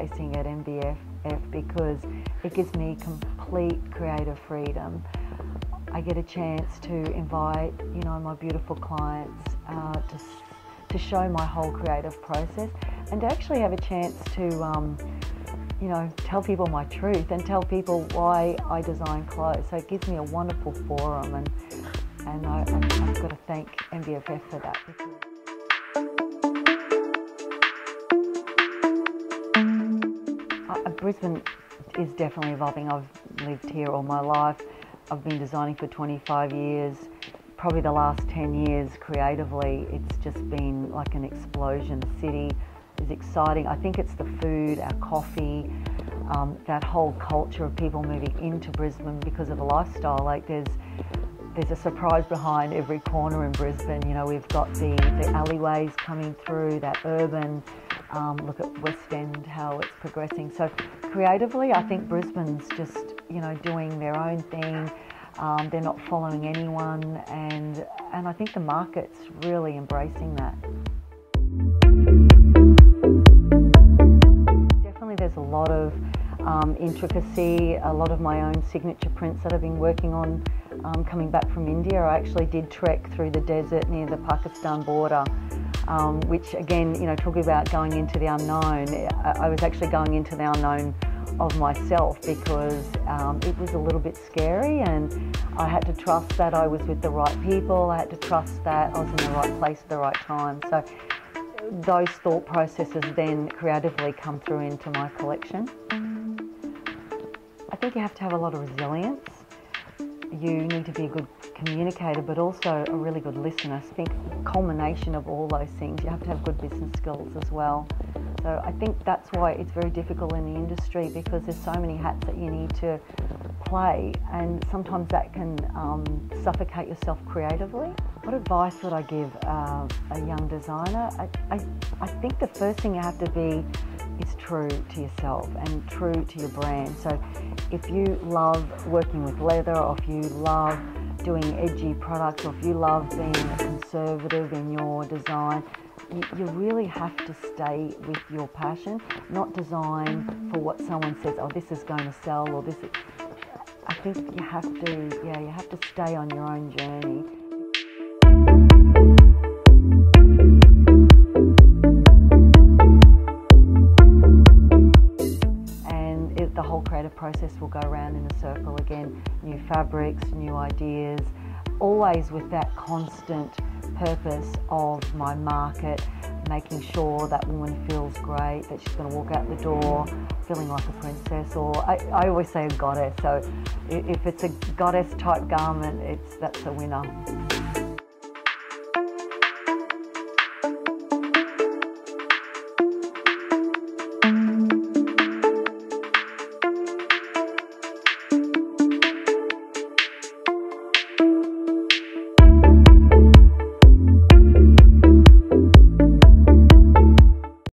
showcasing at MBFF because it gives me complete creative freedom. I get a chance to invite, you know, my beautiful clients uh, to, to show my whole creative process and to actually have a chance to, um, you know, tell people my truth and tell people why I design clothes. So it gives me a wonderful forum and, and I, have got to thank MBFF for that. Brisbane is definitely evolving. I've lived here all my life. I've been designing for 25 years. Probably the last 10 years creatively, it's just been like an explosion. The city is exciting. I think it's the food, our coffee, um, that whole culture of people moving into Brisbane because of the lifestyle. Like there's there's a surprise behind every corner in Brisbane. You know, we've got the, the alleyways coming through, that urban, um, look at West End, how it's progressing. So creatively, I think Brisbane's just, you know, doing their own thing. Um, they're not following anyone, and and I think the market's really embracing that. Definitely, there's a lot of um, intricacy, a lot of my own signature prints that I've been working on. Um, coming back from India, I actually did trek through the desert near the Pakistan border um, which again, you know, talking about going into the unknown, I was actually going into the unknown of myself because um, it was a little bit scary and I had to trust that I was with the right people, I had to trust that I was in the right place at the right time. So those thought processes then creatively come through into my collection. I think you have to have a lot of resilience. You need to be a good communicator, but also a really good listener. I think culmination of all those things, you have to have good business skills as well. So I think that's why it's very difficult in the industry because there's so many hats that you need to play, and sometimes that can um, suffocate yourself creatively. What advice would I give uh, a young designer? I, I, I think the first thing you have to be is true to yourself and true to your brand. So if you love working with leather or if you love doing edgy products or if you love being conservative in your design, you, really have to stay with your passion, not design for what someone says, oh, this is going to sell or this is. I think you have to, yeah, you have to stay on your own journey. The whole creative process will go around in a circle again. New fabrics, new ideas, always with that constant purpose of my market, making sure that woman feels great, that she's going to walk out the door feeling like a princess, or I, I always say a goddess. So if it's a goddess type garment, it's that's a winner.